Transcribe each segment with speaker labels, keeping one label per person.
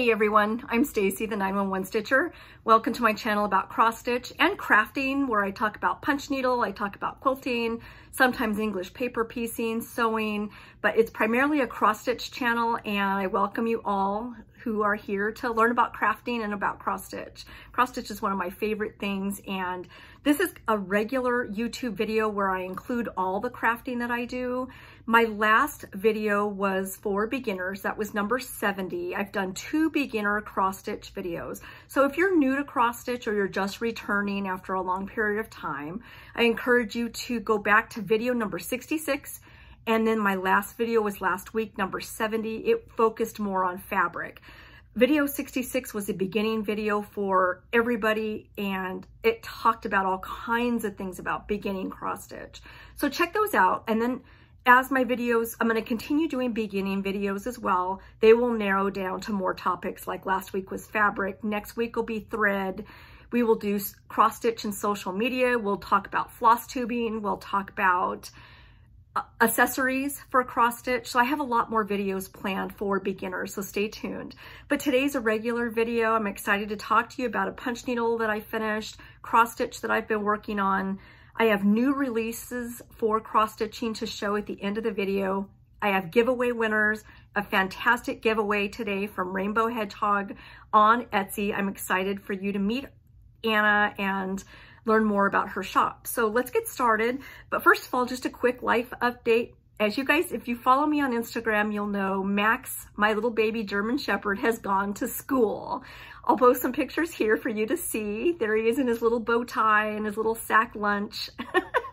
Speaker 1: Hey everyone, I'm Stacy, the 911 Stitcher. Welcome to my channel about cross stitch and crafting, where I talk about punch needle, I talk about quilting, sometimes English paper piecing, sewing, but it's primarily a cross stitch channel and I welcome you all who are here to learn about crafting and about cross stitch. Cross stitch is one of my favorite things and this is a regular YouTube video where I include all the crafting that I do. My last video was for beginners. That was number 70. I've done two beginner cross stitch videos. So if you're new to cross stitch or you're just returning after a long period of time, I encourage you to go back to video number 66 and then my last video was last week, number 70. It focused more on fabric. Video 66 was a beginning video for everybody and it talked about all kinds of things about beginning cross stitch. So check those out and then as my videos, I'm going to continue doing beginning videos as well. They will narrow down to more topics like last week was fabric. Next week will be thread. We will do cross stitch and social media. We'll talk about floss tubing. We'll talk about uh, accessories for cross stitch. So I have a lot more videos planned for beginners, so stay tuned. But today's a regular video. I'm excited to talk to you about a punch needle that I finished, cross stitch that I've been working on. I have new releases for cross stitching to show at the end of the video. I have giveaway winners, a fantastic giveaway today from Rainbow Hedgehog on Etsy. I'm excited for you to meet Anna and learn more about her shop. So let's get started. But first of all, just a quick life update. As you guys, if you follow me on Instagram, you'll know Max, my little baby German Shepherd, has gone to school. I'll post some pictures here for you to see. There he is in his little bow tie and his little sack lunch.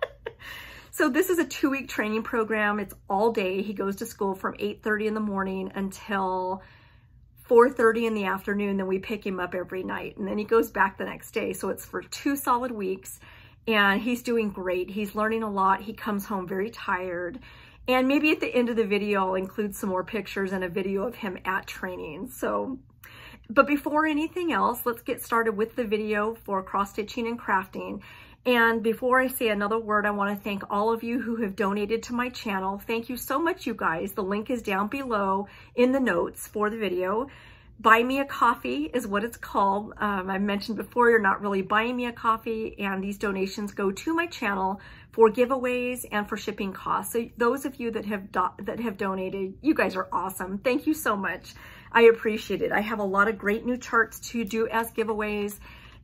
Speaker 1: so this is a two-week training program. It's all day. He goes to school from 8.30 in the morning until 4.30 in the afternoon, then we pick him up every night. And then he goes back the next day. So it's for two solid weeks and he's doing great. He's learning a lot. He comes home very tired. And maybe at the end of the video, I'll include some more pictures and a video of him at training. So, but before anything else, let's get started with the video for cross stitching and crafting. And before I say another word, I want to thank all of you who have donated to my channel. Thank you so much, you guys. The link is down below in the notes for the video. Buy Me a Coffee is what it's called. Um, I mentioned before, you're not really buying me a coffee, and these donations go to my channel for giveaways and for shipping costs. So those of you that have that have donated, you guys are awesome. Thank you so much. I appreciate it. I have a lot of great new charts to do as giveaways,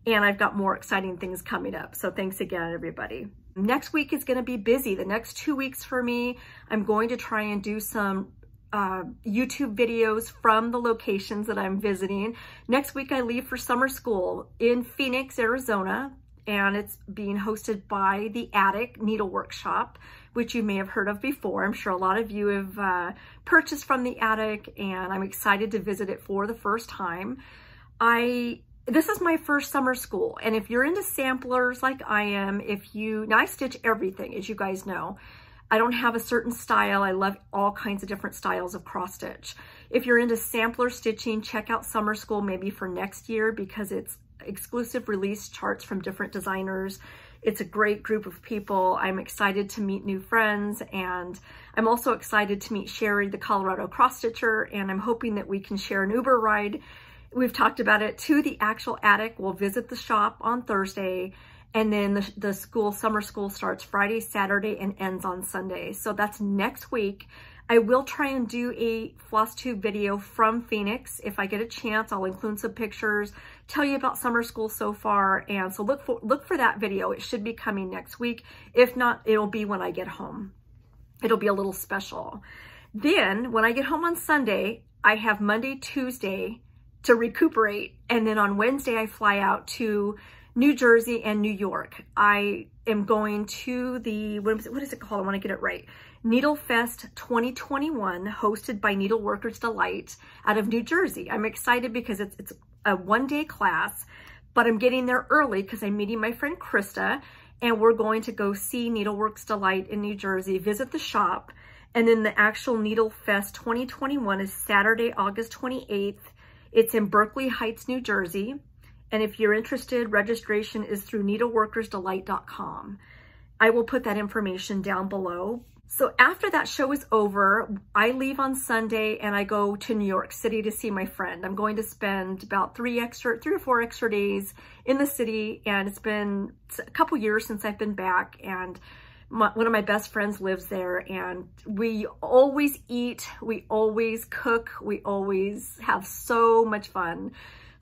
Speaker 1: and I've got more exciting things coming up. So thanks again, everybody. Next week is going to be busy. The next two weeks for me, I'm going to try and do some uh, YouTube videos from the locations that I'm visiting. Next week, I leave for summer school in Phoenix, Arizona, and it's being hosted by the Attic Needle Workshop, which you may have heard of before. I'm sure a lot of you have uh, purchased from the Attic, and I'm excited to visit it for the first time. I this is my first summer school. And if you're into samplers like I am, if you, now I stitch everything, as you guys know. I don't have a certain style. I love all kinds of different styles of cross stitch. If you're into sampler stitching, check out summer school maybe for next year because it's exclusive release charts from different designers. It's a great group of people. I'm excited to meet new friends and I'm also excited to meet Sherry, the Colorado cross stitcher, and I'm hoping that we can share an Uber ride We've talked about it to the actual attic. We'll visit the shop on Thursday and then the, the school, summer school starts Friday, Saturday, and ends on Sunday. So that's next week. I will try and do a floss tube video from Phoenix. If I get a chance, I'll include some pictures, tell you about summer school so far. And so look for, look for that video. It should be coming next week. If not, it'll be when I get home. It'll be a little special. Then when I get home on Sunday, I have Monday, Tuesday, to recuperate. And then on Wednesday, I fly out to New Jersey and New York. I am going to the, what is it, what is it called? I want to get it right. Needle Fest 2021, hosted by Needleworkers Delight out of New Jersey. I'm excited because it's, it's a one day class, but I'm getting there early because I'm meeting my friend Krista and we're going to go see Needleworks Delight in New Jersey, visit the shop. And then the actual Needle Fest 2021 is Saturday, August 28th it's in Berkeley Heights, New Jersey. And if you're interested, registration is through needleworkersdelight.com. I will put that information down below. So after that show is over, I leave on Sunday and I go to New York City to see my friend. I'm going to spend about three extra, three or four extra days in the city. And it's been a couple years since I've been back and my, one of my best friends lives there and we always eat, we always cook, we always have so much fun.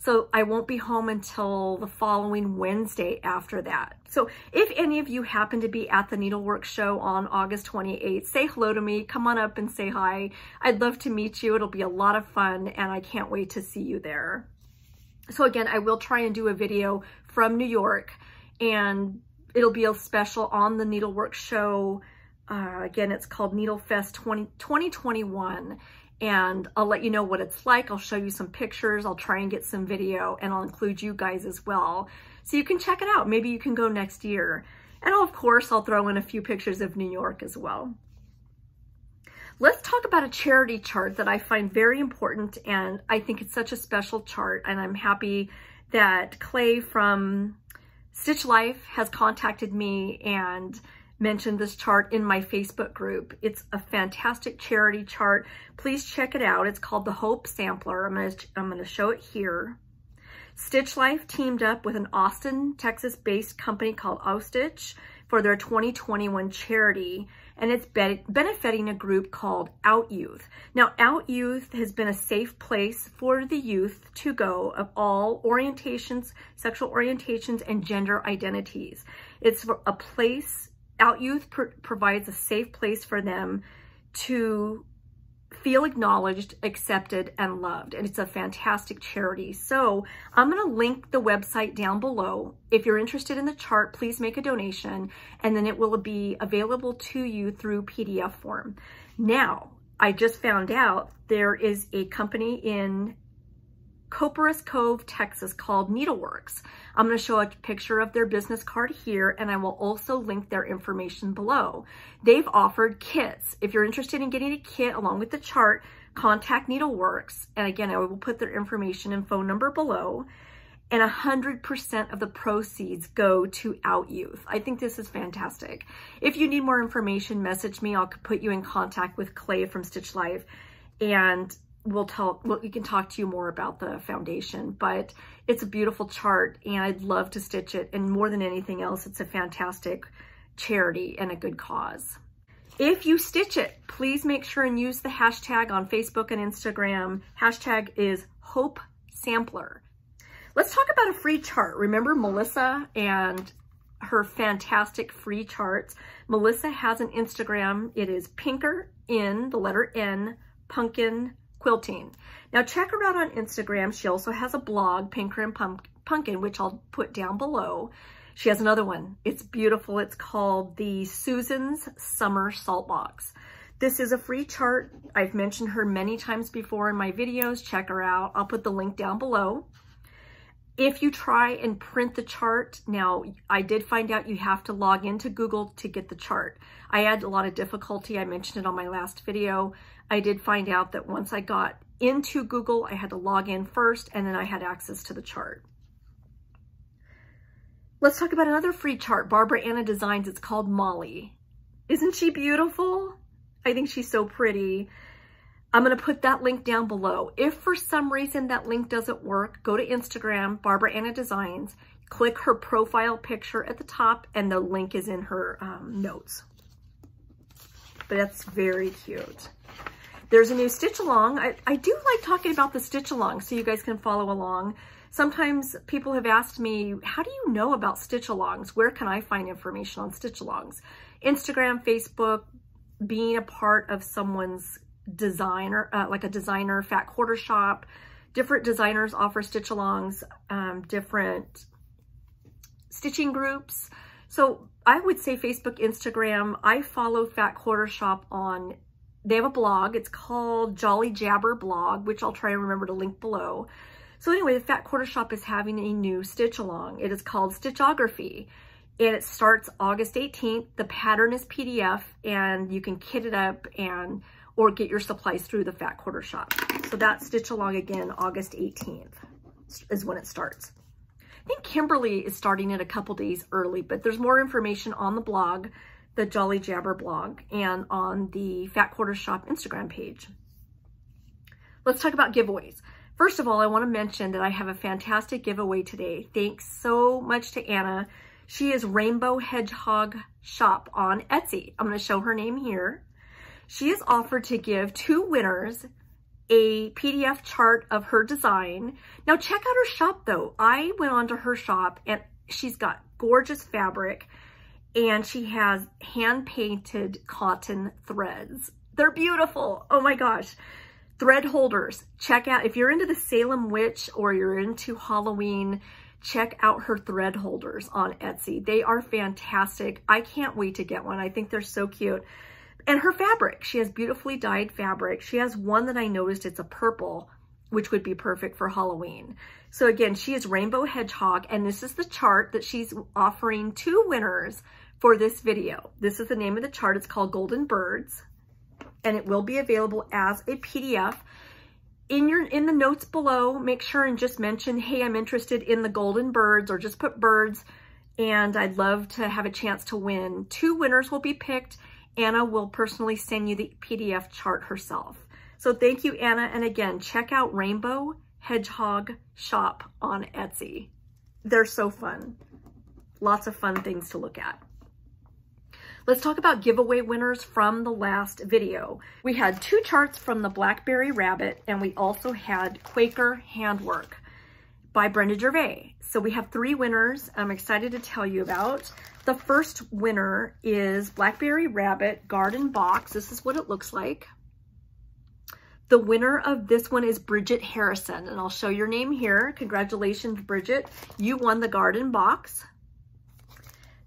Speaker 1: So I won't be home until the following Wednesday after that. So if any of you happen to be at the Needlework Show on August 28th, say hello to me, come on up and say hi. I'd love to meet you. It'll be a lot of fun and I can't wait to see you there. So again, I will try and do a video from New York and it'll be a special on the Needlework Show. Uh, again, it's called Needlefest 20, 2021 and I'll let you know what it's like. I'll show you some pictures. I'll try and get some video and I'll include you guys as well. So you can check it out. Maybe you can go next year. And of course, I'll throw in a few pictures of New York as well. Let's talk about a charity chart that I find very important and I think it's such a special chart and I'm happy that Clay from Stitch Life has contacted me and mentioned this chart in my Facebook group. It's a fantastic charity chart. Please check it out. It's called the Hope Sampler. I'm going to, I'm going to show it here. Stitch Life teamed up with an Austin, Texas-based company called O-Stitch for their 2021 charity, and it's be benefiting a group called Out Youth. Now, Out Youth has been a safe place for the youth to go of all orientations, sexual orientations, and gender identities. It's a place out Youth pr provides a safe place for them to feel acknowledged, accepted, and loved. And it's a fantastic charity. So I'm going to link the website down below. If you're interested in the chart, please make a donation and then it will be available to you through PDF form. Now, I just found out there is a company in Copperas Cove, Texas called Nedlewerks. I'm going to show a picture of their business card here and I will also link their information below. They've offered kits. If you're interested in getting a kit along with the chart, contact Nedlewerks. And again, I will put their information and phone number below. And 100% of the proceeds go to Out Youth. I think this is fantastic. If you need more information, message me. I'll put you in contact with Clay from Stitch Life. And we'll well, we can talk to you more about the foundation, but it's a beautiful chart and I'd love to stitch it. And more than anything else, it's a fantastic charity and a good cause. If you stitch it, please make sure and use the hashtag on Facebook and Instagram. Hashtag is Hope Sampler. Let's talk about a free chart. Remember Melissa and her fantastic free charts. Melissa has an Instagram. It is Pinker in the letter N, Punkin quilting. Now check her out on Instagram. She also has a blog, Pinker and Punkin, which I'll put down below. She has another one. It's beautiful. It's called the Susan's Summer Salt Box. This is a free chart. I've mentioned her many times before in my videos. Check her out. I'll put the link down below. If you try and print the chart, now I did find out you have to log into Google to get the chart. I had a lot of difficulty. I mentioned it on my last video. I did find out that once I got into Google, I had to log in first and then I had access to the chart. Let's talk about another free chart Barbara Ana designs. It's called Molly. Isn't she beautiful? I think she's so pretty. I'm going to put that link down below. If for some reason that link doesn't work, go to Instagram, Barbara Ana Designs, click her profile picture at the top, and the link is in her um, notes. But that's very cute. There's a new stitch along. I, I do like talking about the stitch along so you guys can follow along. Sometimes people have asked me, how do you know about stitch alongs? Where can I find information on stitch alongs? Instagram, Facebook, being a part of someone's designer, uh, like a designer fat quarter shop. Different designers offer stitch alongs, um, different stitching groups. So I would say Facebook, Instagram. I follow Fat Quarter Shop on they have a blog. It's called Jolly Jabber Blog, which I'll try and remember to link below. So anyway, the Fat Quarter Shop is having a new stitch along. It is called Stitchography. And it starts August 18th. The pattern is PDF and you can kit it up and or get your supplies through the Fat Quarter Shop. So that stitch along again, August 18th is when it starts. I think Kimberly is starting it a couple days early, but there's more information on the blog the Jolly Jabber blog and on the Fat Quarter Shop Instagram page. Let's talk about giveaways. First of all, I want to mention that I have a fantastic giveaway today. Thanks so much to Anna. She is Rainbow Hedgehog Shop on Etsy. I'm going to show her name here. She has offered to give two winners a PDF chart of her design. Now check out her shop though. I went onto her shop and she's got gorgeous fabric and she has hand painted cotton threads. They're beautiful. Oh my gosh. Thread holders. Check out, if you're into the Salem Witch or you're into Halloween, check out her thread holders on Etsy. They are fantastic. I can't wait to get one. I think they're so cute. And her fabric, she has beautifully dyed fabric. She has one that I noticed, it's a purple, which would be perfect for Halloween. So again, she is Rainbow Hedgehog, and this is the chart that she's offering two winners for this video. This is the name of the chart. It's called Golden Birds, and it will be available as a PDF. In your in the notes below, make sure and just mention, hey, I'm interested in the golden birds, or just put birds, and I'd love to have a chance to win. Two winners will be picked. Anna will personally send you the PDF chart herself. So thank you, Anna. And again, check out Rainbow Hedgehog Shop on Etsy. They're so fun. Lots of fun things to look at. Let's talk about giveaway winners from the last video. We had two charts from the Blackberry Rabbit, and we also had Quaker Handwork by Brenda Gervais. So we have three winners I'm excited to tell you about. The first winner is Blackberry Rabbit Garden Box. This is what it looks like. The winner of this one is Bridget Harrison, and I'll show your name here. Congratulations, Bridget. You won the garden box.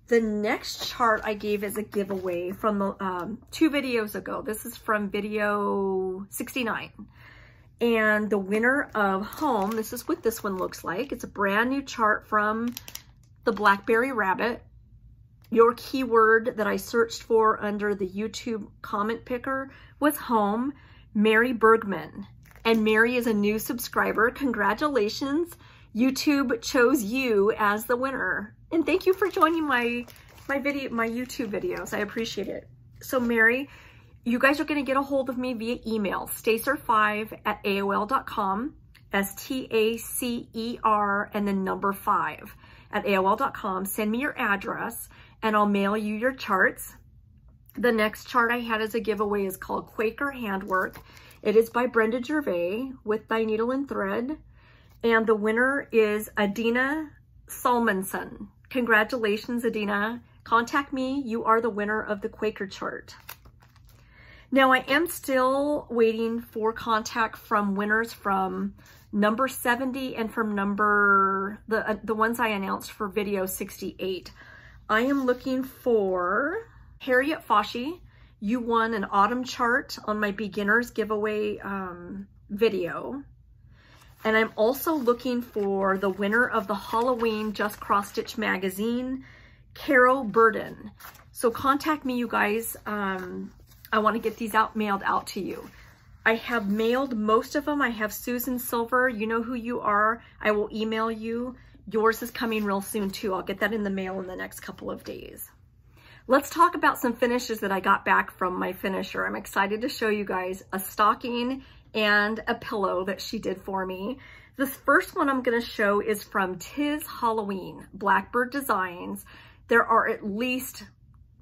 Speaker 1: The next chart I gave as a giveaway from the, um, two videos ago. This is from video 69. And the winner of Home, this is what this one looks like. It's a brand new chart from the Blackberry Rabbit. Your keyword that I searched for under the YouTube comment picker was Home. Mary Bergman. And Mary is a new subscriber. Congratulations. YouTube chose you as the winner. And thank you for joining my my video my YouTube videos. I appreciate it. So Mary, you guys are going to get a hold of me via email, stacer5 at AOL.com, S-T-A-C-E-R, and then number 5 at AOL.com. Send me your address, and I'll mail you your charts. The next chart I had as a giveaway is called Quaker Handwork. It is by Brenda Gervais with Thy Needle and Thread. And the winner is Adina Salmonson. Congratulations, Adina. Contact me. You are the winner of the Quaker chart. Now, I am still waiting for contact from winners from number 70 and from number, the, uh, the ones I announced for video 68. I am looking for Harriet Foshi, you won an autumn chart on my beginners giveaway um, video. And I'm also looking for the winner of the Halloween Just Cross Stitch magazine, Carol Burden. So contact me, you guys. Um, I want to get these out mailed out to you. I have mailed most of them. I have Susan Silver. You know who you are. I will email you. Yours is coming real soon too. I'll get that in the mail in the next couple of days. Let's talk about some finishes that I got back from my finisher. I'm excited to show you guys a stocking and a pillow that she did for me. This first one I'm gonna show is from Tis Halloween, Blackbird Designs. There are at least,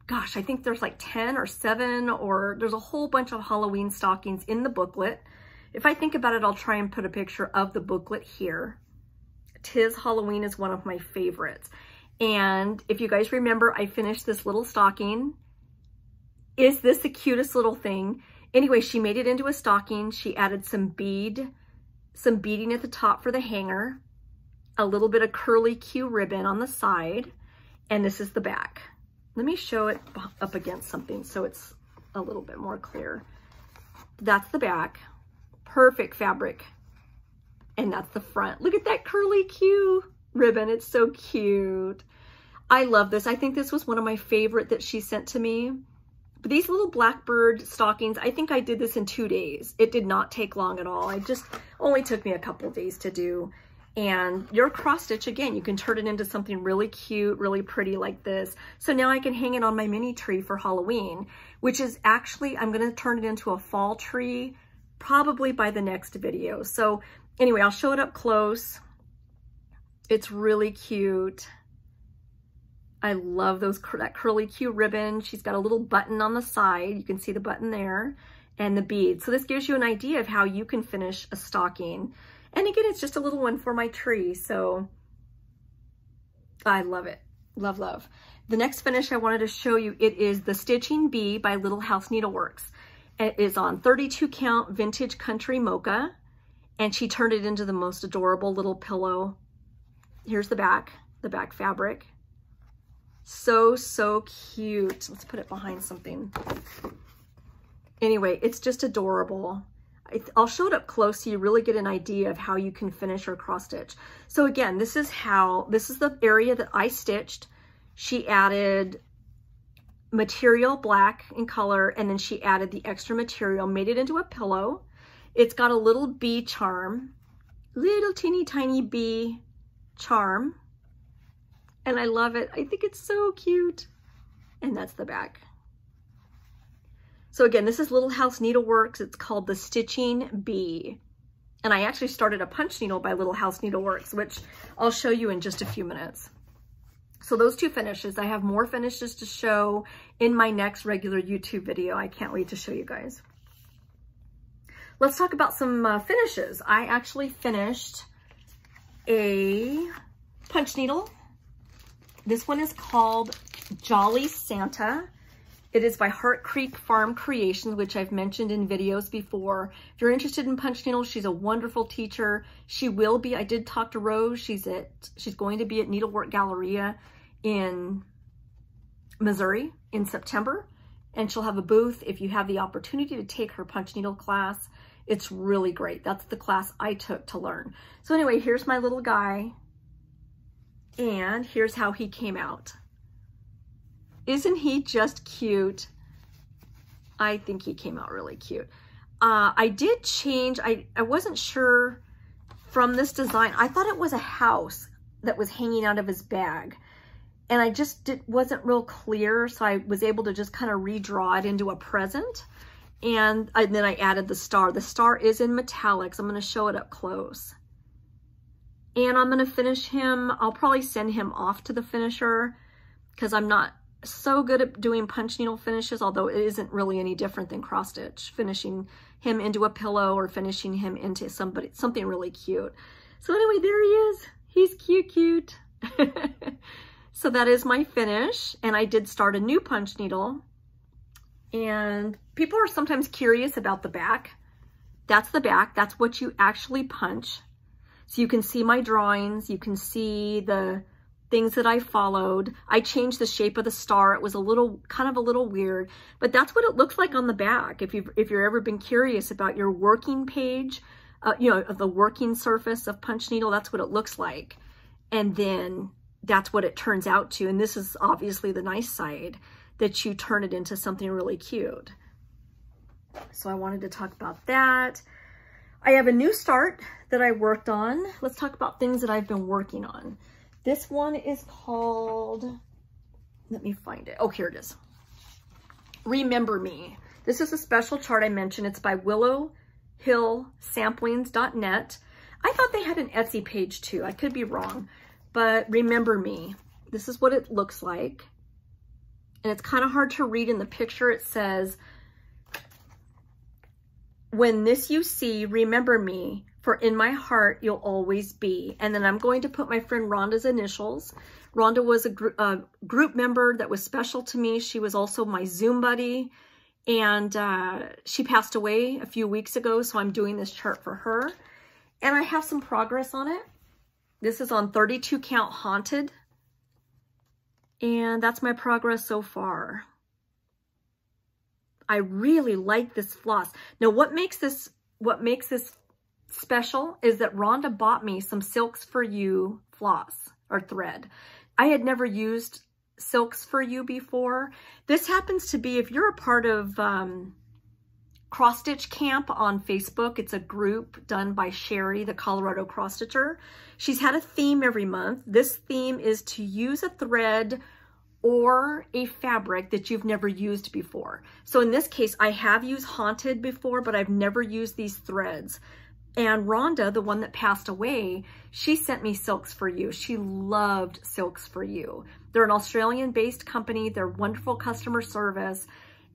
Speaker 1: gosh, I think there's like 10 or seven, or there's a whole bunch of Halloween stockings in the booklet. If I think about it, I'll try and put a picture of the booklet here. Tis Halloween is one of my favorites. And if you guys remember, I finished this little stocking. Is this the cutest little thing? Anyway, she made it into a stocking. She added some bead, some beading at the top for the hanger, a little bit of curly Q ribbon on the side, and this is the back. Let me show it up against something so it's a little bit more clear. That's the back. Perfect fabric. And that's the front. Look at that curly Q ribbon. It's so cute. I love this. I think this was one of my favorite that she sent to me. But these little blackbird stockings, I think I did this in two days. It did not take long at all. It just only took me a couple days to do. And your cross stitch, again, you can turn it into something really cute, really pretty like this. So now I can hang it on my mini tree for Halloween, which is actually, I'm gonna turn it into a fall tree probably by the next video. So anyway, I'll show it up close. It's really cute. I love those that curly Q ribbon. She's got a little button on the side. You can see the button there and the beads. So this gives you an idea of how you can finish a stocking. And again, it's just a little one for my tree. So I love it. Love, love. The next finish I wanted to show you, it is the Stitching Bee by Little House Needleworks. It is on 32 count vintage country mocha. And she turned it into the most adorable little pillow. Here's the back, the back fabric. So, so cute. Let's put it behind something. Anyway, it's just adorable. I'll show it up close so you really get an idea of how you can finish or cross stitch. So again, this is how, this is the area that I stitched. She added material black in color and then she added the extra material, made it into a pillow. It's got a little bee charm, little teeny tiny bee charm and I love it. I think it's so cute. And that's the back. So again, this is Little House Needleworks. It's called the Stitching Bee. And I actually started a punch needle by Little House Needleworks, which I'll show you in just a few minutes. So those two finishes, I have more finishes to show in my next regular YouTube video. I can't wait to show you guys. Let's talk about some uh, finishes. I actually finished a punch needle this one is called Jolly Santa. It is by Heart Creek Farm Creations, which I've mentioned in videos before. If you're interested in punch needles, she's a wonderful teacher. She will be, I did talk to Rose. She's at, she's going to be at Needlework Galleria in Missouri in September. And she'll have a booth if you have the opportunity to take her punch needle class. It's really great. That's the class I took to learn. So anyway, here's my little guy. And here's how he came out. Isn't he just cute? I think he came out really cute. Uh, I did change, I, I wasn't sure from this design. I thought it was a house that was hanging out of his bag. And I just did, wasn't real clear, so I was able to just kind of redraw it into a present. And, and then I added the star. The star is in metallics. I'm going to show it up close. And I'm going to finish him. I'll probably send him off to the finisher because I'm not so good at doing punch needle finishes, although it isn't really any different than cross stitch, finishing him into a pillow or finishing him into somebody something really cute. So anyway, there he is. He's cute, cute. so that is my finish. And I did start a new punch needle. And people are sometimes curious about the back. That's the back. That's what you actually punch. So you can see my drawings, you can see the things that I followed. I changed the shape of the star. It was a little, kind of a little weird, but that's what it looks like on the back. If you've, if you've ever been curious about your working page, uh, you know, of the working surface of punch needle, that's what it looks like. And then that's what it turns out to. And this is obviously the nice side that you turn it into something really cute. So I wanted to talk about that. I have a new start that I worked on. Let's talk about things that I've been working on. This one is called, let me find it. Oh, here it is. Remember Me. This is a special chart I mentioned. It's by willowhillsamplings.net. I thought they had an Etsy page too. I could be wrong, but Remember Me. This is what it looks like. And it's kind of hard to read in the picture. It says, when this you see, remember me, for in my heart you'll always be. And then I'm going to put my friend Rhonda's initials. Rhonda was a, gr a group member that was special to me. She was also my Zoom buddy. And uh, she passed away a few weeks ago, so I'm doing this chart for her. And I have some progress on it. This is on 32 count haunted. And that's my progress so far. I really like this floss. Now, what makes this what makes this special is that Rhonda bought me some Silks for You floss or thread. I had never used Silks for You before. This happens to be, if you're a part of um, Cross Stitch Camp on Facebook. It's a group done by Sherry, the Colorado cross stitcher. She's had a theme every month. This theme is to use a thread or a fabric that you've never used before. So in this case, I have used Haunted before, but I've never used these threads. And Rhonda, the one that passed away, she sent me Silks for You. She loved Silks for You. They're an Australian-based company. They're wonderful customer service.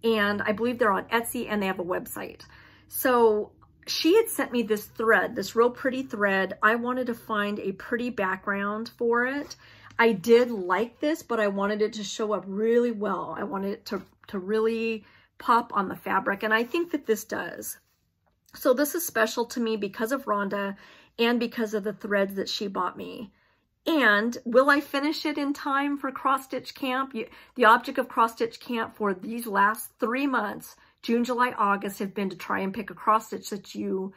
Speaker 1: And I believe they're on Etsy and they have a website. So she had sent me this thread, this real pretty thread. I wanted to find a pretty background for it. I did like this, but I wanted it to show up really well. I wanted it to, to really pop on the fabric, and I think that this does. So this is special to me because of Rhonda and because of the threads that she bought me. And will I finish it in time for Cross Stitch Camp? The object of Cross Stitch Camp for these last three months, June, July, August, have been to try and pick a cross stitch that you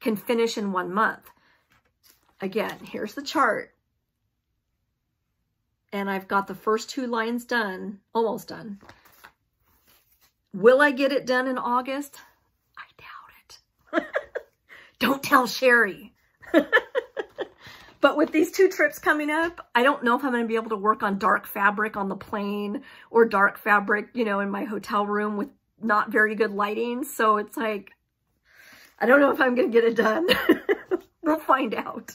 Speaker 1: can finish in one month. Again, here's the chart and I've got the first two lines done, almost done. Will I get it done in August? I doubt it. don't tell Sherry. but with these two trips coming up, I don't know if I'm going to be able to work on dark fabric on the plane or dark fabric, you know, in my hotel room with not very good lighting. So it's like, I don't know if I'm going to get it done. we'll find out.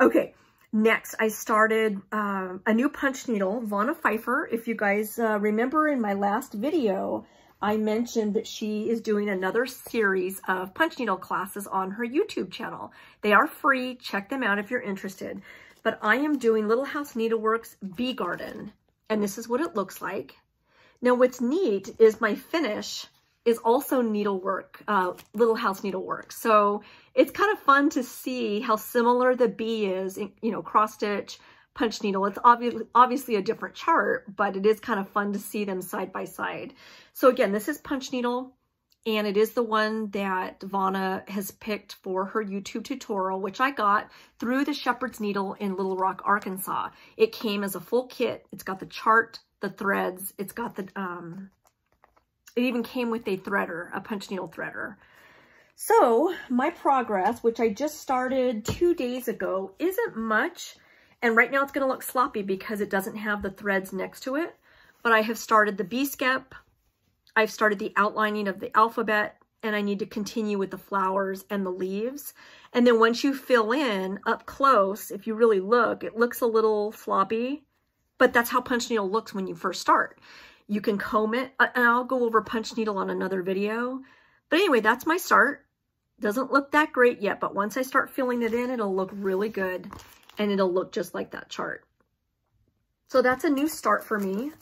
Speaker 1: Okay, Next, I started uh, a new punch needle, Vonna Pfeiffer. If you guys uh, remember in my last video, I mentioned that she is doing another series of punch needle classes on her YouTube channel. They are free. Check them out if you're interested. But I am doing Little House Needleworks Bee Garden, and this is what it looks like. Now, what's neat is my finish is also needlework, uh, Little House Needlework. So it's kind of fun to see how similar the bee is, you know, cross stitch, punch needle. It's obviously, obviously a different chart, but it is kind of fun to see them side by side. So again, this is punch needle and it is the one that Vonna has picked for her YouTube tutorial, which I got through the Shepherd's Needle in Little Rock, Arkansas. It came as a full kit. It's got the chart, the threads, it's got the, um, it even came with a threader, a punch needle threader. So my progress, which I just started two days ago, isn't much. And right now it's going to look sloppy because it doesn't have the threads next to it. But I have started the bee-skep. I've started the outlining of the alphabet and I need to continue with the flowers and the leaves. And then once you fill in up close, if you really look, it looks a little floppy, but that's how punch needle looks when you first start. You can comb it, and I'll go over punch needle on another video. But anyway, that's my start. Doesn't look that great yet, but once I start filling it in, it'll look really good, and it'll look just like that chart. So that's a new start for me.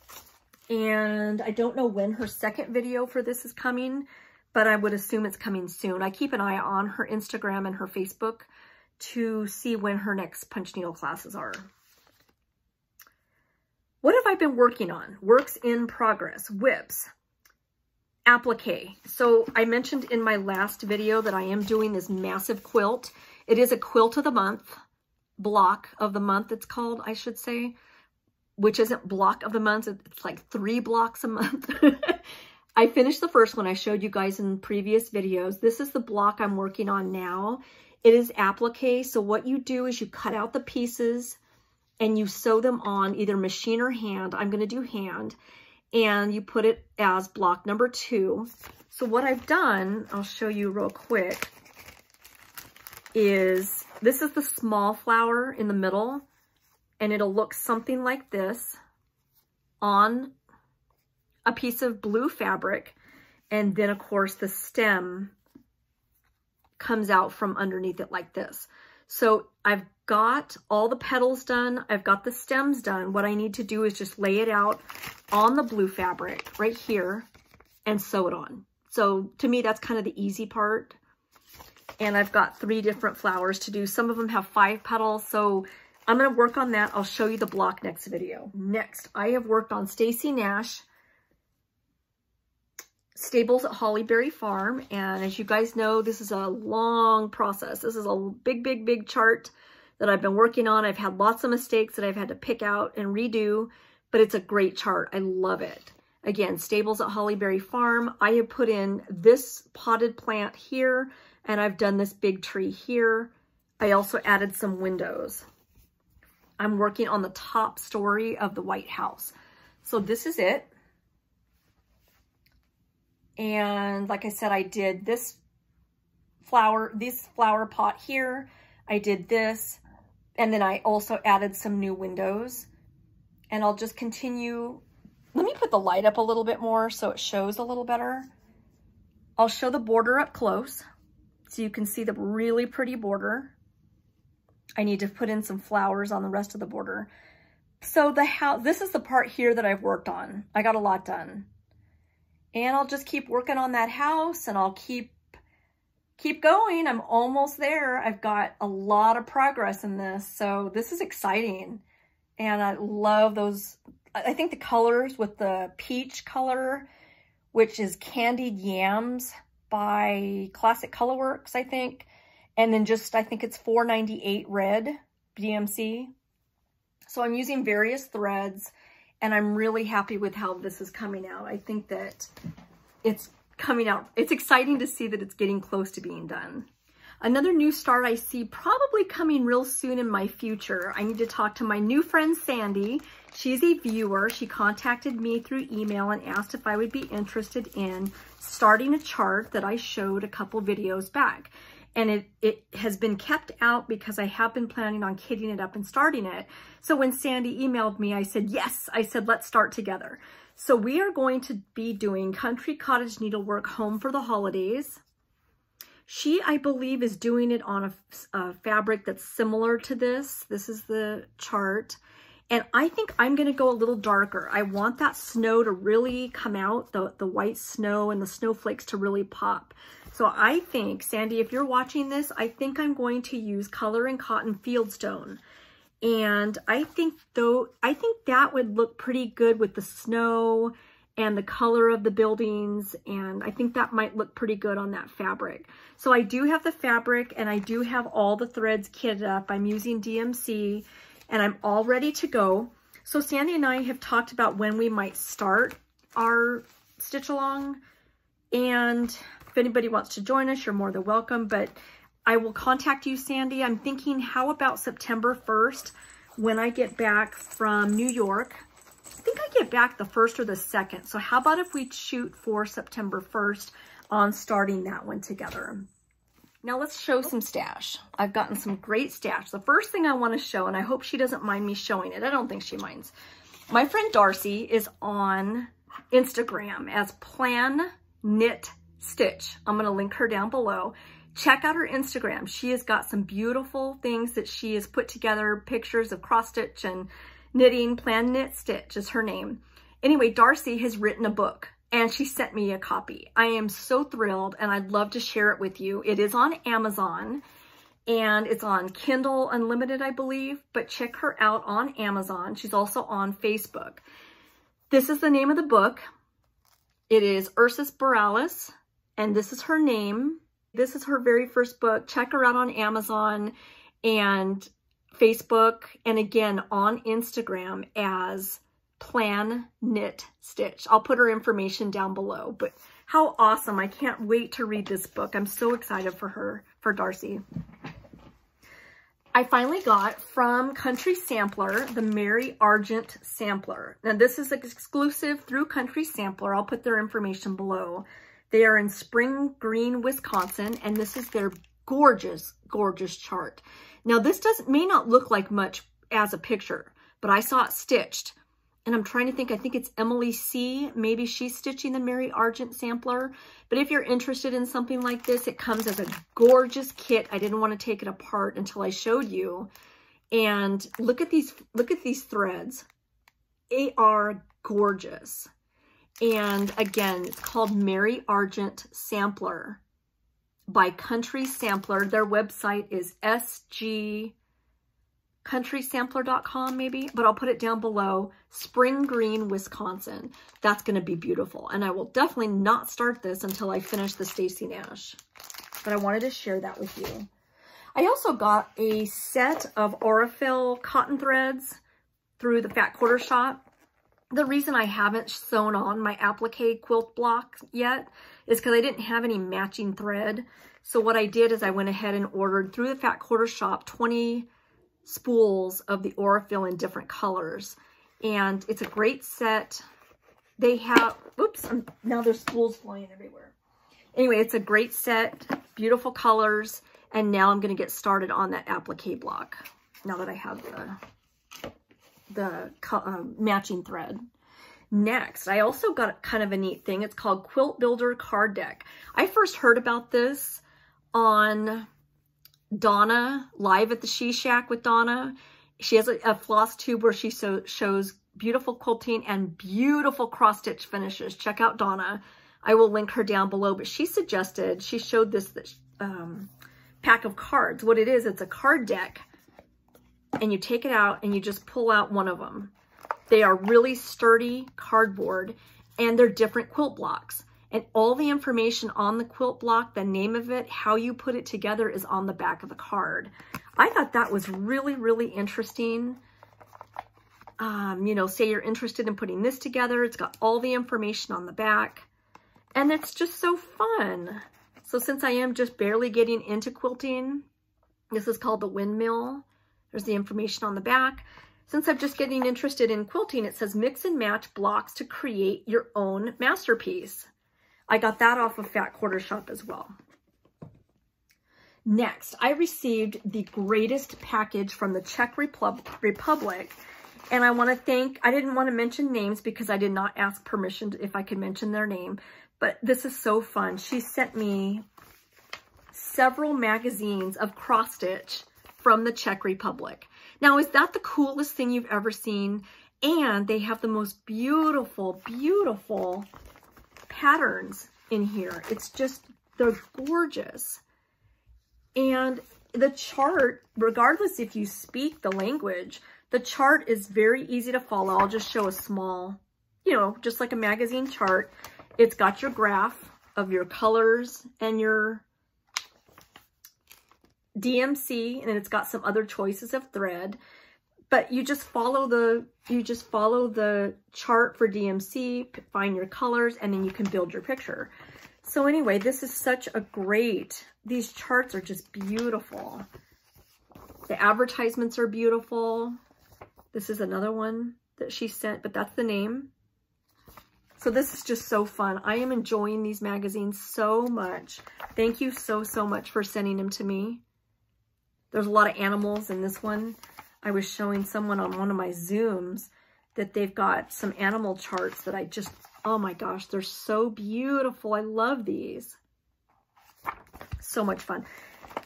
Speaker 1: And I don't know when her second video for this is coming, but I would assume it's coming soon. I keep an eye on her Instagram and her Facebook to see when her next punch needle classes are. What have I been working on? Works in progress, WIPs, applique. So I mentioned in my last video that I am doing this massive quilt. It is a quilt of the month, block of the month it's called, I should say, which isn't block of the month. It's like three blocks a month. I finished the first one I showed you guys in previous videos. This is the block I'm working on now. It is applique. So what you do is you cut out the pieces, and you sew them on either machine or hand. I'm going to do hand. And you put it as block number two. So what I've done, I'll show you real quick, is this is the small flower in the middle. And it'll look something like this on a piece of blue fabric. And then, of course, the stem comes out from underneath it like this. So I've got all the petals done. I've got the stems done. What I need to do is just lay it out on the blue fabric right here and sew it on. So to me, that's kind of the easy part. And I've got three different flowers to do. Some of them have five petals. So I'm going to work on that. I'll show you the block next video. Next, I have worked on Stacy Nash stables at Hollyberry Farm. And as you guys know, this is a long process. This is a big, big, big chart that I've been working on. I've had lots of mistakes that I've had to pick out and redo, but it's a great chart. I love it. Again, Stables at Hollyberry Farm. I have put in this potted plant here, and I've done this big tree here. I also added some windows. I'm working on the top story of the White House. So this is it. And like I said, I did this flower, this flower pot here. I did this. And then I also added some new windows. And I'll just continue. Let me put the light up a little bit more so it shows a little better. I'll show the border up close so you can see the really pretty border. I need to put in some flowers on the rest of the border. So the house, this is the part here that I've worked on. I got a lot done. And I'll just keep working on that house and I'll keep keep going. I'm almost there. I've got a lot of progress in this. So this is exciting. And I love those. I think the colors with the peach color, which is Candied Yams by Classic Colorworks, I think. And then just, I think it's 498 red DMC. So I'm using various threads and I'm really happy with how this is coming out. I think that it's coming out. It's exciting to see that it's getting close to being done. Another new start I see probably coming real soon in my future. I need to talk to my new friend Sandy. She's a viewer. She contacted me through email and asked if I would be interested in starting a chart that I showed a couple videos back and it, it has been kept out because I have been planning on kitting it up and starting it. So when Sandy emailed me, I said, yes, I said, let's start together. So we are going to be doing Country Cottage Needlework Home for the Holidays. She, I believe, is doing it on a, a fabric that's similar to this. This is the chart. And I think I'm going to go a little darker. I want that snow to really come out, the, the white snow and the snowflakes to really pop. So I think, Sandy, if you're watching this, I think I'm going to use Color and Cotton Fieldstone. And I think though, I think that would look pretty good with the snow and the color of the buildings. And I think that might look pretty good on that fabric. So I do have the fabric and I do have all the threads kitted up. I'm using DMC and I'm all ready to go. So Sandy and I have talked about when we might start our stitch along. And if anybody wants to join us, you're more than welcome. But I will contact you, Sandy. I'm thinking, how about September 1st when I get back from New York? I think I get back the 1st or the 2nd. So how about if we shoot for September 1st on starting that one together? Now let's show some stash. I've gotten some great stash. The first thing I want to show, and I hope she doesn't mind me showing it. I don't think she minds. My friend Darci is on Instagram as Plan Knit Stitch. I'm going to link her down below. Check out her Instagram. She has got some beautiful things that she has put together, pictures of cross stitch and knitting. Plan Knit Stitch is her name. Anyway, Darci has written a book and she sent me a copy. I am so thrilled and I'd love to share it with you. It is on Amazon and it's on Kindle Unlimited, I believe, but check her out on Amazon. She's also on Facebook. This is the name of the book. It is Ursus Borealis and this is her name. This is her very first book. Check her out on Amazon and Facebook, and again on Instagram as Plan Knit Stitch. I'll put her information down below, but how awesome. I can't wait to read this book. I'm so excited for her, for Darci. I finally got from Country Sampler, the Mary Argent Sampler. Now this is exclusive through Country Sampler. I'll put their information below. They are in Spring Green, Wisconsin, and this is their gorgeous, gorgeous chart. Now, this doesn't may not look like much as a picture, but I saw it stitched. And I'm trying to think, I think it's Emily C. Maybe she's stitching the Mary Argent sampler. But if you're interested in something like this, it comes as a gorgeous kit. I didn't want to take it apart until I showed you. And look at these, look at these threads. They are gorgeous. And again, it's called Mary Argent Sampler by Country Sampler. Their website is sgcountrysampler.com maybe, but I'll put it down below. Spring Green, Wisconsin. That's going to be beautiful. And I will definitely not start this until I finish the Stacy Nash. But I wanted to share that with you. I also got a set of Aurifil cotton threads through the Fat Quarter Shop. The reason I haven't sewn on my applique quilt block yet is because I didn't have any matching thread. So what I did is I went ahead and ordered through the Fat Quarter Shop 20 spools of the Aurifil in different colors. And it's a great set. They have, oops, now there's spools flying everywhere. Anyway, it's a great set, beautiful colors. And now I'm going to get started on that applique block now that I have the, the uh, matching thread. Next, I also got kind of a neat thing. It's called Quilt Builder Card Deck. I first heard about this on Donna, live at the She Shack with Donna. She has a, a floss tube where she so, shows beautiful quilting and beautiful cross stitch finishes. Check out Donna. I will link her down below, but she suggested, she showed this um, pack of cards. What it is, it's a card deck and you take it out and you just pull out one of them. They are really sturdy cardboard and they're different quilt blocks. And all the information on the quilt block, the name of it, how you put it together is on the back of the card. I thought that was really, really interesting. Um, you know, say you're interested in putting this together. It's got all the information on the back. And it's just so fun. So since I am just barely getting into quilting, this is called the windmill. There's the information on the back. Since I'm just getting interested in quilting, it says mix and match blocks to create your own masterpiece. I got that off of Fat Quarter Shop as well. Next, I received the greatest package from the Czech Republic. And I want to thank, I didn't want to mention names because I did not ask permission if I could mention their name. But this is so fun. She sent me several magazines of cross stitch from the Czech Republic. Now, is that the coolest thing you've ever seen? And they have the most beautiful, beautiful patterns in here. It's just, they're gorgeous. And the chart, regardless if you speak the language, the chart is very easy to follow. I'll just show a small, you know, just like a magazine chart. It's got your graph of your colors and your DMC, and it's got some other choices of thread. But you just follow the you just follow the chart for DMC, find your colors, and then you can build your picture. So anyway, this is such a great, these charts are just beautiful. The advertisements are beautiful. This is another one that she sent, but that's the name. So this is just so fun. I am enjoying these magazines so much. Thank you so, so much for sending them to me. There's a lot of animals in this one. I was showing someone on one of my Zooms that they've got some animal charts that I just, oh my gosh, they're so beautiful. I love these. So much fun.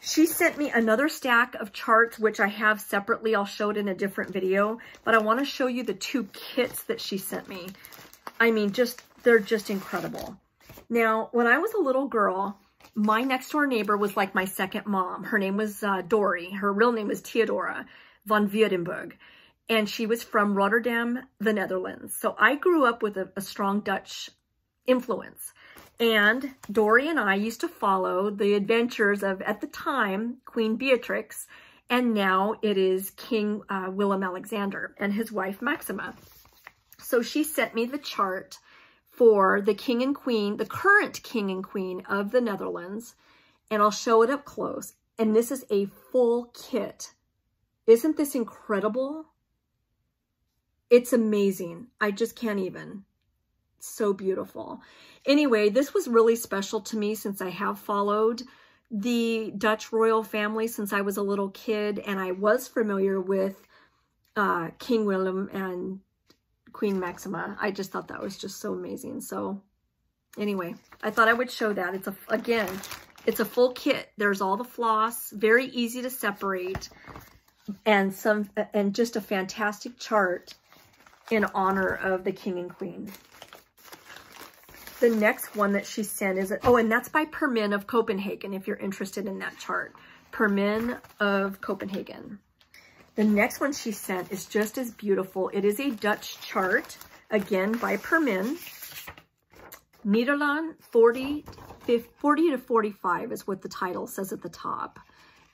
Speaker 1: She sent me another stack of charts, which I have separately. I'll show it in a different video, but I want to show you the two kits that she sent me. I mean, just, they're just incredible. Now, when I was a little girl, my next door neighbor was like my second mom. Her name was uh, Dory. Her real name was Theodora von Wiedenberg. And she was from Rotterdam, the Netherlands. So I grew up with a, a strong Dutch influence. And Dory and I used to follow the adventures of, at the time, Queen Beatrix, and now it is King uh, Willem Alexander and his wife Maxima. So she sent me the chart for the king and queen, the current king and queen of the Netherlands, and I'll show it up close. And this is a full kit. Isn't this incredible? It's amazing. I just can't even. It's so beautiful. Anyway, this was really special to me since I have followed the Dutch royal family since I was a little kid and I was familiar with uh, King Willem and Queen Maxima. I just thought that was just so amazing. So anyway, I thought I would show that. It's a, again, it's a full kit. There's all the floss, very easy to separate and some, and just a fantastic chart in honor of the king and queen. The next one that she sent is, oh, and that's by Permin of Copenhagen, if you're interested in that chart. Permin of Copenhagen. The next one she sent is just as beautiful. It is a Dutch chart, again by Permin. Nederland 40, 40 to 45 is what the title says at the top.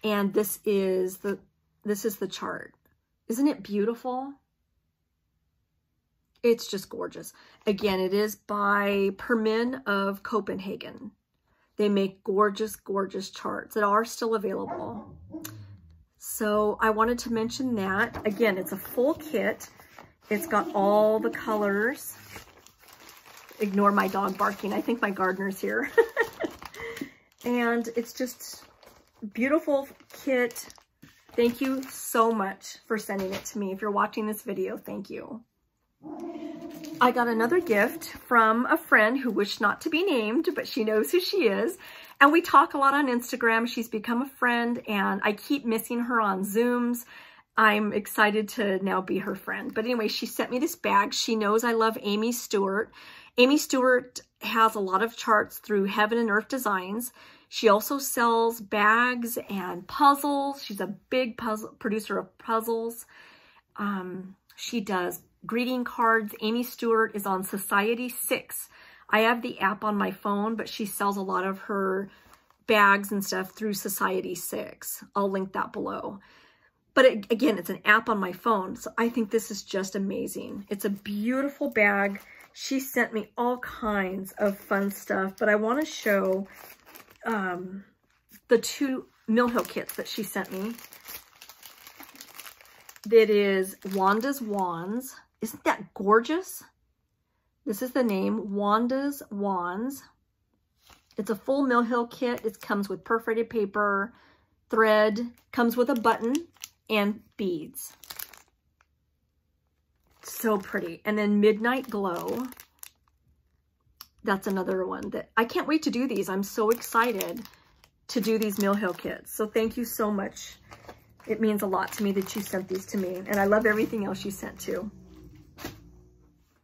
Speaker 1: And this is the this is the chart. Isn't it beautiful? It's just gorgeous. Again, it is by Permin of Copenhagen. They make gorgeous, gorgeous charts that are still available. So I wanted to mention that. Again, it's a full kit. It's got all the colors. Ignore my dog barking. I think my gardener's here. and it's just beautiful kit. Thank you so much for sending it to me. If you're watching this video, thank you. I got another gift from a friend who wished not to be named, but she knows who she is. And we talk a lot on Instagram. She's become a friend and I keep missing her on Zooms. I'm excited to now be her friend. But anyway, she sent me this bag. She knows I love Amy Stewart. Amy Stewart has a lot of charts through Heaven and Earth Designs. She also sells bags and puzzles. She's a big puzzle producer of puzzles. Um, she does greeting cards. Amy Stewart is on Society 6. I have the app on my phone, but she sells a lot of her bags and stuff through Society 6. I'll link that below. But it, again, it's an app on my phone, so I think this is just amazing. It's a beautiful bag. She sent me all kinds of fun stuff, but I want to show um, the two Mill Hill kits that she sent me. That is Wanda's Wands. Isn't that gorgeous? This is the name, Wanda's Wands. It's a full Mill Hill kit. It comes with perforated paper, thread, comes with a button, and beads. So pretty. And then Midnight Glow. That's another one that I can't wait to do these. I'm so excited to do these Mill Hill kits. So thank you so much. It means a lot to me that you sent these to me. And I love everything else you sent too.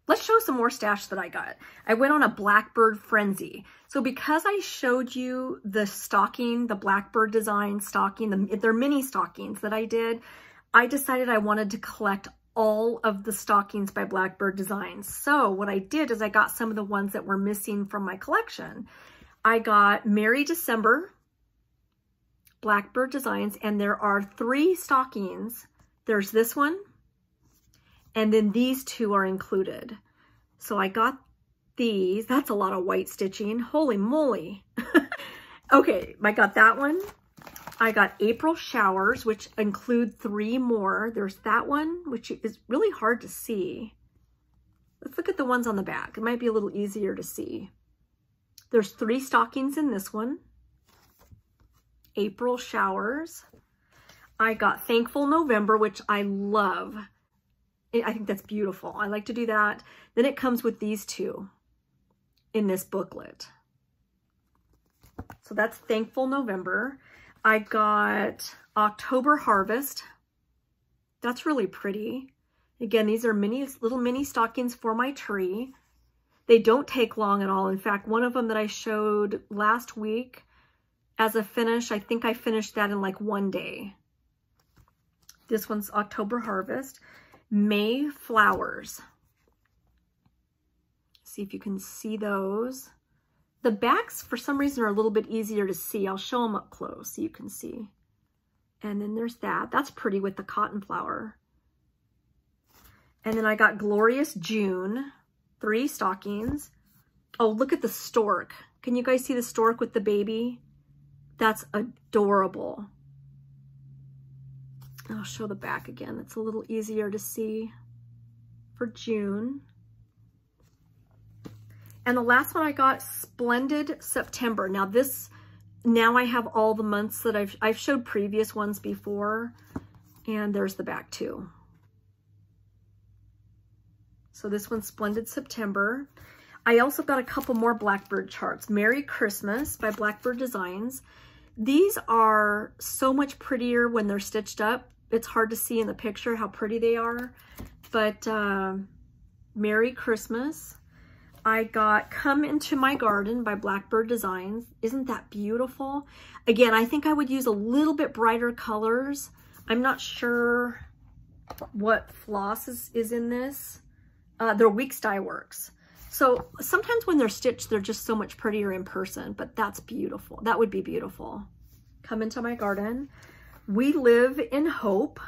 Speaker 1: Let's show some more stash that I got. I went on a Blackbird frenzy. So because I showed you the stocking, the Blackbird design stocking, the, they're mini stockings that I did, I decided I wanted to collect all of the stockings by Blackbird Designs. So what I did is I got some of the ones that were missing from my collection. I got Merry December, Blackbird Designs, and there are three stockings. There's this one, and then these two are included. So I got these. That's a lot of white stitching. Holy moly. okay, I got that one. I got April Showers, which include three more. There's that one, which is really hard to see. Let's look at the ones on the back. It might be a little easier to see. There's three stockings in this one. April Showers. I got Thankful November, which I love. I think that's beautiful. I like to do that. Then it comes with these two in this booklet. So that's Thankful November. I got October Harvest. That's really pretty. Again, these are mini little mini stockings for my tree. They don't take long at all. In fact, one of them that I showed last week as a finish, I think I finished that in like one day. This one's October Harvest. May flowers. See if you can see those. The backs, for some reason, are a little bit easier to see. I'll show them up close so you can see. And then there's that. That's pretty with the cotton flower. And then I got Glorious June, three stockings. Oh, look at the stork. Can you guys see the stork with the baby? That's adorable. I'll show the back again. It's a little easier to see for June. And the last one I got, Splendid September. Now this, now I have all the months that I've, I've showed previous ones before. And there's the back too. So this one's Splendid September. I also got a couple more Blackbird charts. Merry Christmas by Blackbird Designs. These are so much prettier when they're stitched up it's hard to see in the picture how pretty they are. But uh, Merry Christmas. I got Come Into My Garden by Blackbird Designs. Isn't that beautiful? Again, I think I would use a little bit brighter colors. I'm not sure what floss is, is in this. Uh, they're Weeks Dye Works. So sometimes when they're stitched, they're just so much prettier in person, but that's beautiful. That would be beautiful. Come Into My Garden. We Live in Hope.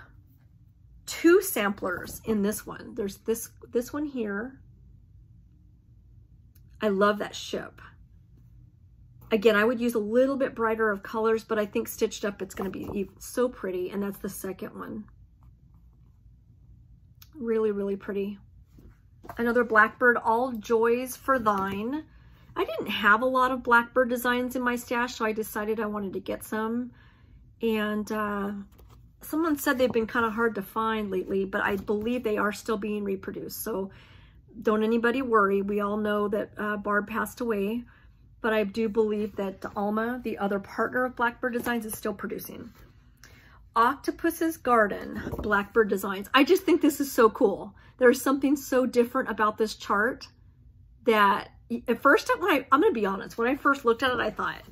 Speaker 1: two samplers in this one. There's this, this one here. I love that ship. Again, I would use a little bit brighter of colors, but I think stitched up, it's gonna be so pretty. And that's the second one. Really, really pretty. Another Blackbird, All Joys for Thine. I didn't have a lot of Blackbird designs in my stash, so I decided I wanted to get some. And uh, someone said they've been kind of hard to find lately, but I believe they are still being reproduced. So don't anybody worry. We all know that uh, Barb passed away but I do believe that Alma, the other partner of Blackbird Designs, is still producing. Octopus's Garden, Blackbird Designs. I just think this is so cool. There's something so different about this chart that at first, when I, I'm going to be honest, when I first looked at it, I thought,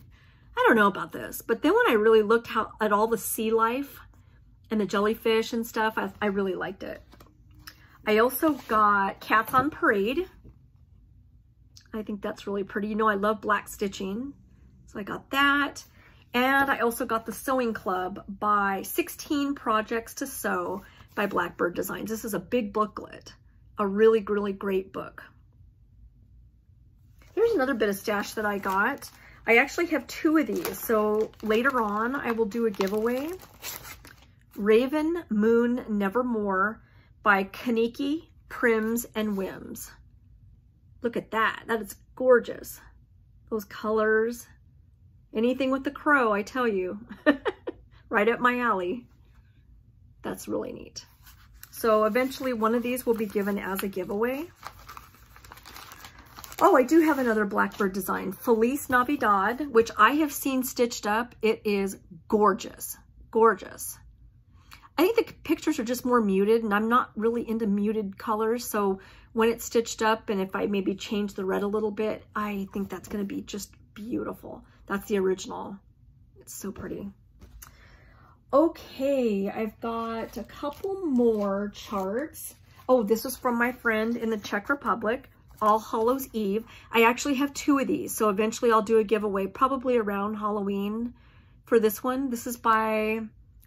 Speaker 1: I don't know about this. But then when I really looked how, at all the sea life and the jellyfish and stuff, I, I really liked it. I also got Cats on Parade, I think that's really pretty. You know, I love black stitching. So I got that. And I also got the Sewing Club by 16 Projects to Sew by Blackbird Designs. This is a big booklet, a really, really great book. Here's another bit of stash that I got. I actually have two of these, so later on I will do a giveaway. Raven Moon Nevermore by Kaniki Prims and Whims. Look at that. That is gorgeous. Those colors. Anything with the crow, I tell you. right up my alley. That's really neat. So eventually one of these will be given as a giveaway. Oh, I do have another Blackbird design, Feliz Navidad, which I have seen stitched up. It is gorgeous, gorgeous. I think the pictures are just more muted and I'm not really into muted colors. So when it's stitched up and if I maybe change the red a little bit, I think that's gonna be just beautiful. That's the original. It's so pretty. Okay, I've got a couple more charts. Oh, this was from my friend in the Czech Republic, All Hallows Eve. I actually have two of these, so eventually I'll do a giveaway, probably around Halloween for this one. This is by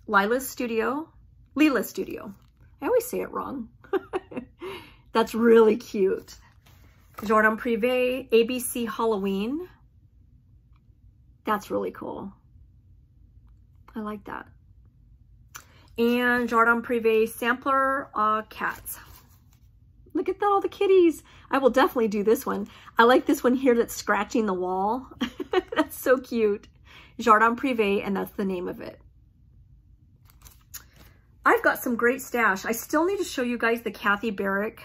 Speaker 1: Lila's Studio, Lila Studio. I always say it wrong. That's really cute. Jardin Privé, ABC Halloween. That's really cool. I like that. And Jardin Privé Sampler uh, Cats. Look at that, all the kitties. I will definitely do this one. I like this one here that's scratching the wall. that's so cute. Jardin Privé, and that's the name of it. I've got some great stash. I still need to show you guys the Kathy Barrick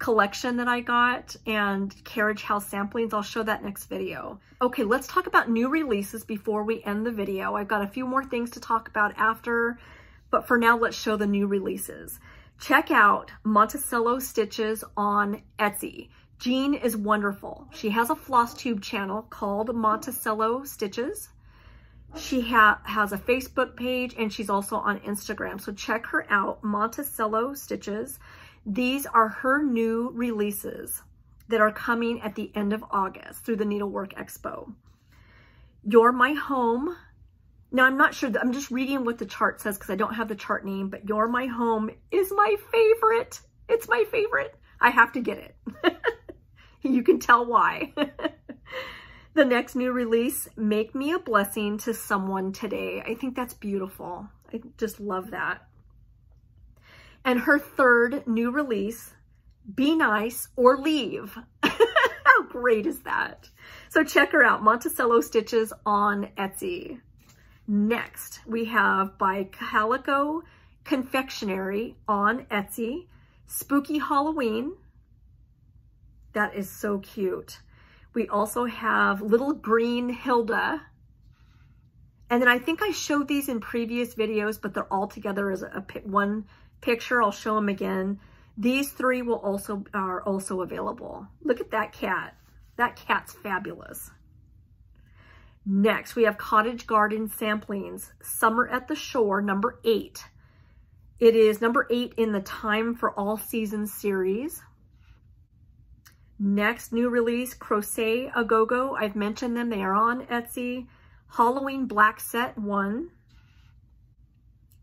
Speaker 1: collection that I got and Carriage House samplings. I'll show that next video. Okay, let's talk about new releases before we end the video. I've got a few more things to talk about after, but for now, let's show the new releases. Check out Monticello Stitches on Etsy. Jean is wonderful. She has a floss tube channel called Monticello Stitches. She ha has a Facebook page and she's also on Instagram. So check her out, Monticello Stitches. These are her new releases that are coming at the end of August through the Needlework Expo. You're My Home. Now, I'm not sure, I'm just reading what the chart says because I don't have the chart name, but You're My Home is my favorite. It's my favorite. I have to get it. you can tell why. the next new release, Make Me a Blessing to Someone Today. I think that's beautiful. I just love that. And her third new release, Be Nice or Leave. How great is that? So check her out, Monticello Stitches on Etsy. Next, we have by Calico Confectionery on Etsy, Spooky Halloween. That is so cute. We also have Little Green Hilda. And then I think I showed these in previous videos, but they're all together as a, one picture. I'll show them again. These three will also are also available. Look at that cat. That cat's fabulous. Next, we have Cottage Garden Samplings, Summer at the Shore, number eight. It is number eight in the Time for All Seasons series. Next, new release, Crochet A Go-Go. I've mentioned them. They are on Etsy. Halloween Black Set 1.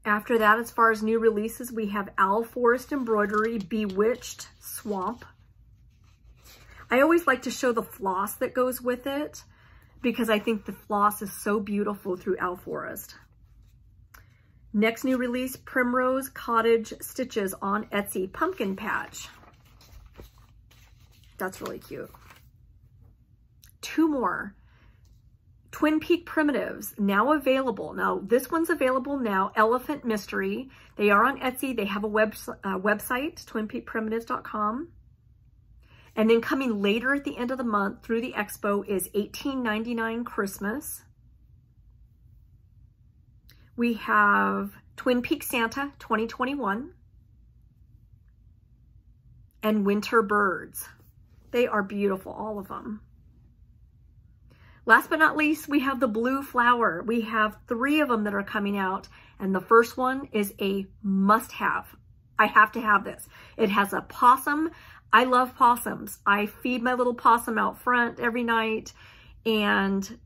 Speaker 1: After that, as far as new releases, we have Owl Forest Embroidery Bewitched Swamp. I always like to show the floss that goes with it because I think the floss is so beautiful through Owl Forest. Next new release, Primrose Cottage Stitches on Etsy Pumpkin Patch. That's really cute. Two more. Twin Peak Primitives, now available. Now, this one's available now, Elephant Mystery. They are on Etsy. They have a web, uh, website, twinpeakprimitives.com. And then coming later at the end of the month through the expo is 1899 Christmas. We have Twin Peak Santa 2021 and Winter Birds. They are beautiful, all of them. Last but not least, we have the blue flower. We have three of them that are coming out, and the first one is a must-have. I have to have this. It has a possum. I love possums. I feed my little possum out front every night, and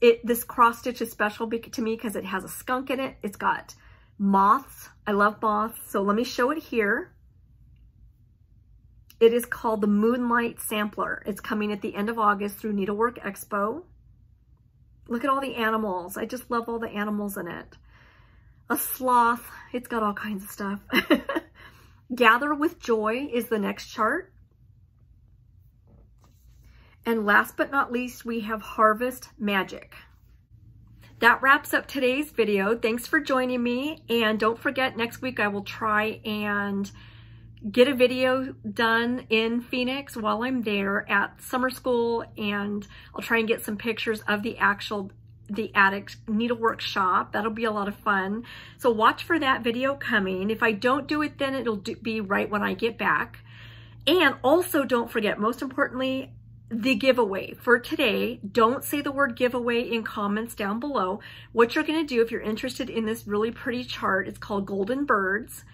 Speaker 1: it this cross stitch is special to me because it has a skunk in it. It's got moths. I love moths. So let me show it here. It is called the Moonlight Sampler. It's coming at the end of August through Needlework Expo. Look at all the animals. I just love all the animals in it. A sloth. It's got all kinds of stuff. Gather with Joy is the next chart. And last but not least, we have Harvest Magic. That wraps up today's video. Thanks for joining me. And don't forget, next week I will try and get a video done in Phoenix while I'm there at summer school and I'll try and get some pictures of the actual the attic needlework shop. That'll be a lot of fun. So watch for that video coming. If I don't do it then it'll do, be right when I get back. And also don't forget, most importantly, the giveaway for today. Don't say the word giveaway in comments down below. What you're gonna do if you're interested in this really pretty chart, it's called Golden Birds.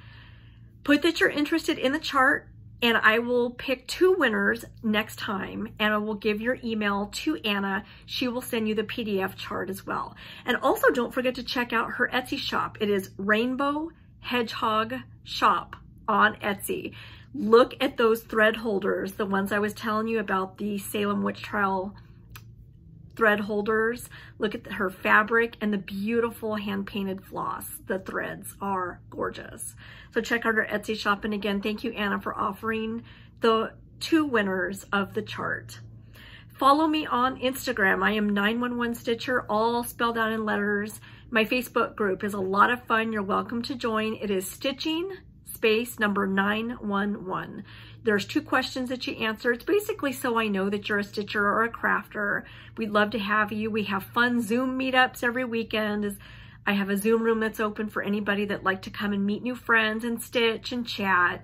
Speaker 1: Put that you're interested in the chart and I will pick two winners next time and I will give your email to Anna. She will send you the PDF chart as well. And also don't forget to check out her Etsy shop. It is Rainbow Hedgehog Shop on Etsy. Look at those thread holders, the ones I was telling you about, the Salem Witch Trial thread holders. Look at her fabric and the beautiful hand-painted floss. The threads are gorgeous. So check out her Etsy shop. And again, thank you, Anna, for offering the two winners of the chart. Follow me on Instagram. I am 911 Stitcher, all spelled out in letters. My Facebook group is a lot of fun. You're welcome to join. It is Stitching space number 911. There's two questions that you answer. It's basically so I know that you're a stitcher or a crafter. We'd love to have you. We have fun Zoom meetups every weekend. I have a Zoom room that's open for anybody that like to come and meet new friends and stitch and chat.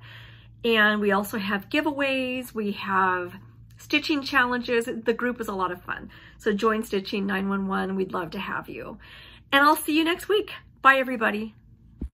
Speaker 1: And we also have giveaways. We have stitching challenges. The group is a lot of fun. So join Stitching 911. We'd love to have you. And I'll see you next week. Bye, everybody.